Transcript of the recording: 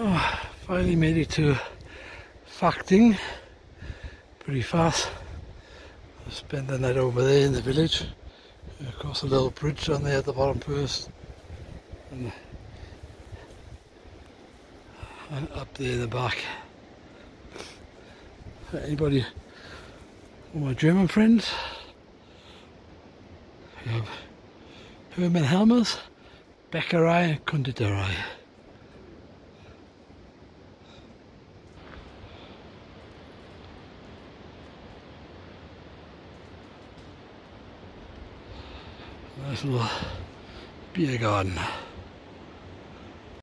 Oh, finally made it to Phakding pretty fast. I spent the night over there in the village, across a little bridge on there at the bottom first, and, and up there in the back. Anybody, all my German friends, we have Hermann Helmers, Bäckerei and Konditorei. Da ist nur Biergarten.